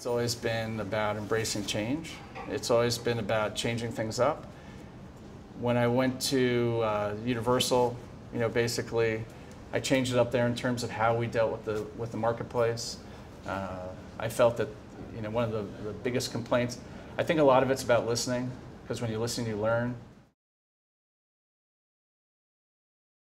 It's always been about embracing change. It's always been about changing things up. When I went to uh, Universal, you know, basically, I changed it up there in terms of how we dealt with the with the marketplace. Uh, I felt that, you know, one of the, the biggest complaints. I think a lot of it's about listening, because when you listen, you learn.